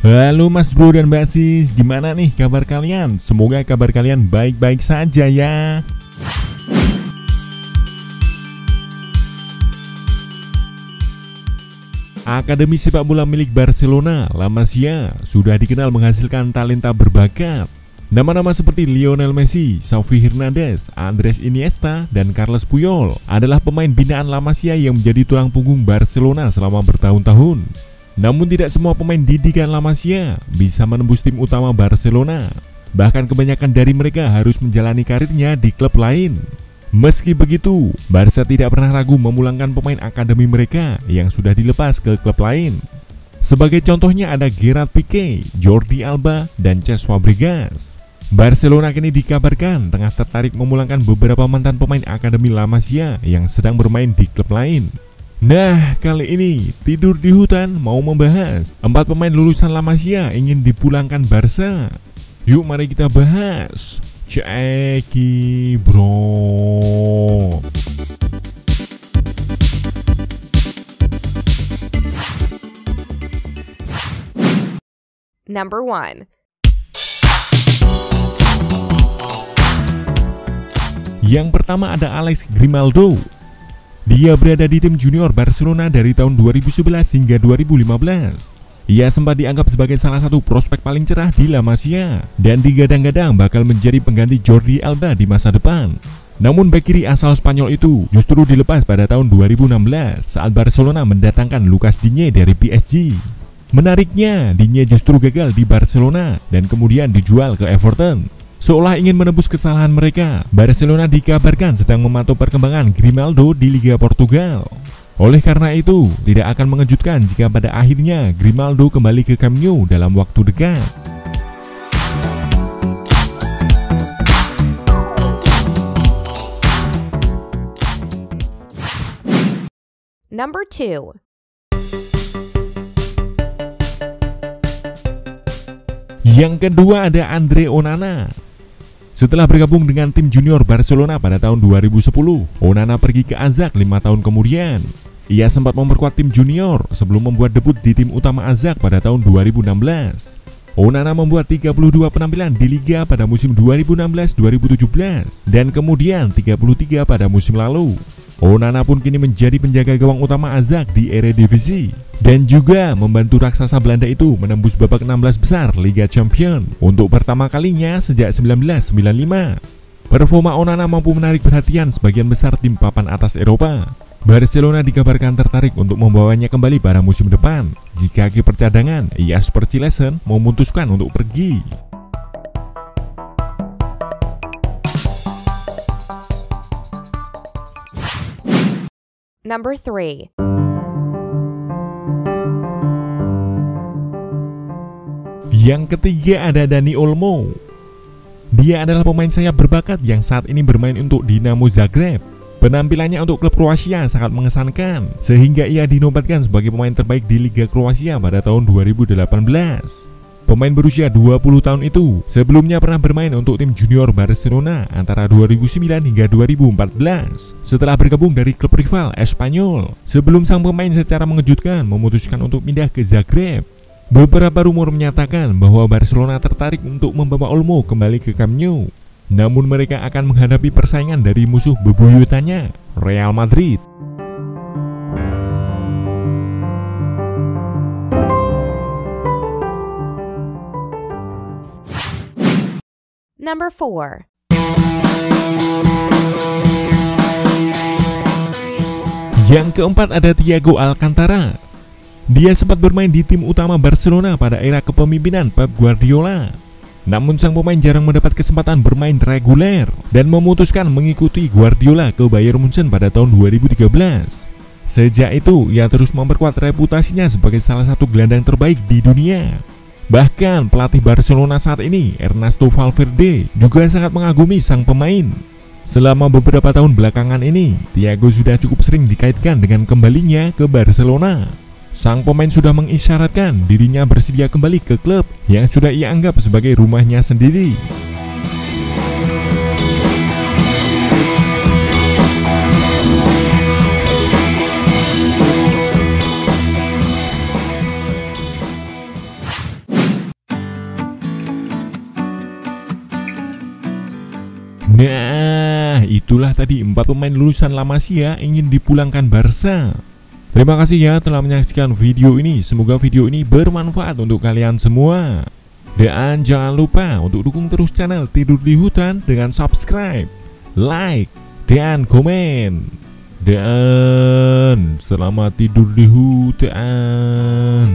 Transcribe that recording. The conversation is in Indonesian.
Halo Mas Bro dan Mbak Sis, gimana nih kabar kalian? Semoga kabar kalian baik-baik saja ya. Akademi sepak bola milik Barcelona, La Masia, sudah dikenal menghasilkan talenta berbakat. Nama-nama seperti Lionel Messi, Xavi Hernandez, Andres Iniesta, dan Carles Puyol adalah pemain binaan La Masia yang menjadi tulang punggung Barcelona selama bertahun-tahun. Namun tidak semua pemain didikan La Masia bisa menembus tim utama Barcelona. Bahkan kebanyakan dari mereka harus menjalani karirnya di klub lain. Meski begitu, Barca tidak pernah ragu memulangkan pemain akademi mereka yang sudah dilepas ke klub lain. Sebagai contohnya ada Gerard Pique, Jordi Alba, dan Cesc Fabregas. Barcelona kini dikabarkan tengah tertarik memulangkan beberapa mantan pemain akademi La Masia yang sedang bermain di klub lain. Nah, kali ini Tidur di Hutan mau membahas. Empat pemain lulusan La Masia ingin dipulangkan Barca. Yuk mari kita bahas. Ceki bro. Number one. Yang pertama ada Alex Grimaldo dia berada di tim junior Barcelona dari tahun 2011 hingga 2015. Ia sempat dianggap sebagai salah satu prospek paling cerah di La Masia dan digadang-gadang bakal menjadi pengganti Jordi Alba di masa depan. Namun bek kiri asal Spanyol itu justru dilepas pada tahun 2016 saat Barcelona mendatangkan Lucas Digne dari PSG. Menariknya, Digne justru gagal di Barcelona dan kemudian dijual ke Everton. Seolah ingin menebus kesalahan mereka, Barcelona dikabarkan sedang memantau perkembangan Grimaldo di Liga Portugal. Oleh karena itu, tidak akan mengejutkan jika pada akhirnya Grimaldo kembali ke Camp Nou dalam waktu dekat. Number two. Yang kedua ada Andre Onana. Setelah bergabung dengan tim junior Barcelona pada tahun 2010, Onana pergi ke Azak lima tahun kemudian. Ia sempat memperkuat tim junior sebelum membuat debut di tim utama Azak pada tahun 2016. Onana membuat 32 penampilan di Liga pada musim 2016-2017 dan kemudian 33 pada musim lalu. Onana pun kini menjadi penjaga gawang utama Azak di Eredivisie dan juga membantu raksasa Belanda itu menembus babak 16 besar Liga Champion untuk pertama kalinya sejak 1995. Performa Onana mampu menarik perhatian sebagian besar tim papan atas Eropa. Barcelona dikabarkan tertarik untuk membawanya kembali pada musim depan jika kiper cadangan Jasper Cilesen memutuskan untuk pergi. Number three. Yang ketiga ada Dani Olmo. Dia adalah pemain sayap berbakat yang saat ini bermain untuk Dinamo Zagreb. Penampilannya untuk klub Kroasia sangat mengesankan, sehingga ia dinobatkan sebagai pemain terbaik di Liga Kroasia pada tahun 2018. Pemain berusia 20 tahun itu sebelumnya pernah bermain untuk tim junior Barcelona antara 2009 hingga 2014 setelah bergabung dari klub rival Espanyol. Sebelum sang pemain secara mengejutkan memutuskan untuk pindah ke Zagreb. Beberapa rumor menyatakan bahwa Barcelona tertarik untuk membawa Olmo kembali ke Camp Nou. Namun mereka akan menghadapi persaingan dari musuh bebuyutannya, Real Madrid. Number four. Yang keempat ada Thiago Alcantara. Dia sempat bermain di tim utama Barcelona pada era kepemimpinan Pep Guardiola. Namun sang pemain jarang mendapat kesempatan bermain reguler dan memutuskan mengikuti Guardiola ke Bayern Munchen pada tahun 2013. Sejak itu, ia terus memperkuat reputasinya sebagai salah satu gelandang terbaik di dunia. Bahkan pelatih Barcelona saat ini, Ernesto Valverde, juga sangat mengagumi sang pemain. Selama beberapa tahun belakangan ini, Thiago sudah cukup sering dikaitkan dengan kembalinya ke Barcelona. Sang pemain sudah mengisyaratkan dirinya bersedia kembali ke klub yang sudah ia anggap sebagai rumahnya sendiri. Nah, itulah tadi empat pemain lulusan La Masia ingin dipulangkan Barca. Terima kasih ya telah menyaksikan video ini. Semoga video ini bermanfaat untuk kalian semua. Dan jangan lupa untuk dukung terus channel Tidur di Hutan dengan subscribe, like, dan komen. Dan selamat tidur di hutan.